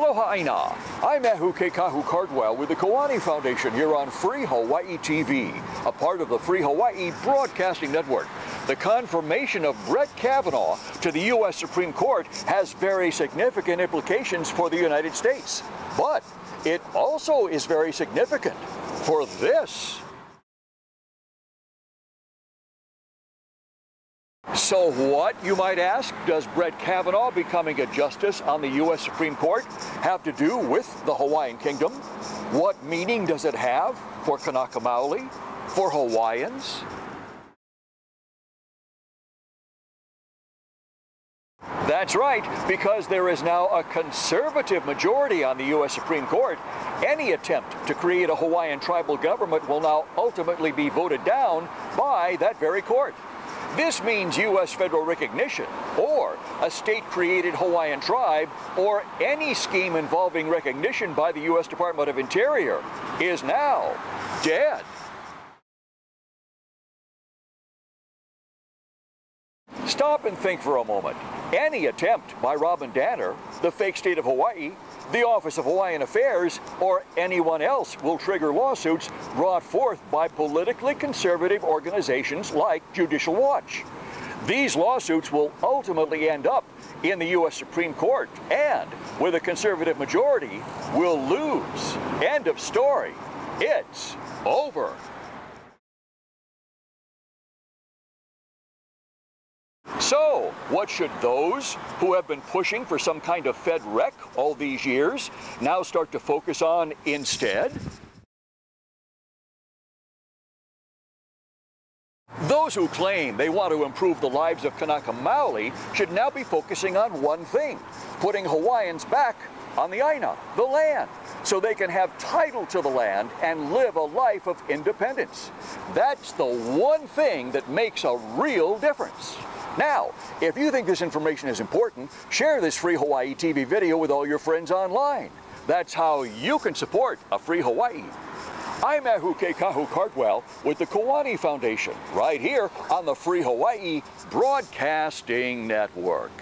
Lahaina. I'm Ehu Kekahu Cardwell with the Koani Foundation here on Free Hawaii TV, a part of the Free Hawaii Broadcasting Network. The confirmation of Brett Kavanaugh to the U.S. Supreme Court has very significant implications for the United States. But it also is very significant for this. So what, you might ask, does Brett Kavanaugh becoming a justice on the U.S. Supreme Court have to do with the Hawaiian Kingdom? What meaning does it have for Kanaka Maoli, for Hawaiians? That's right, because there is now a conservative majority on the U.S. Supreme Court. Any attempt to create a Hawaiian tribal government will now ultimately be voted down by that very court. This means U.S. federal recognition, or a state-created Hawaiian tribe, or any scheme involving recognition by the U.S. Department of Interior is now dead. Stop and think for a moment. Any attempt by Robin Danner, the fake state of Hawaii, the Office of Hawaiian Affairs, or anyone else will trigger lawsuits brought forth by politically conservative organizations like Judicial Watch. These lawsuits will ultimately end up in the U.S. Supreme Court and, with a conservative majority, will lose. End of story. It's over. So, what should those who have been pushing for some kind of Fed rec all these years now start to focus on instead? Those who claim they want to improve the lives of Kanaka Maoli should now be focusing on one thing, putting Hawaiians back on the Aina, the land, so they can have title to the land and live a life of independence. That's the one thing that makes a real difference. Now, if you think this information is important, share this free Hawaii TV video with all your friends online. That's how you can support a free Hawaii. I'm Ehu Kekahu Cardwell with the Koani Foundation, right here on the Free Hawaii Broadcasting Network.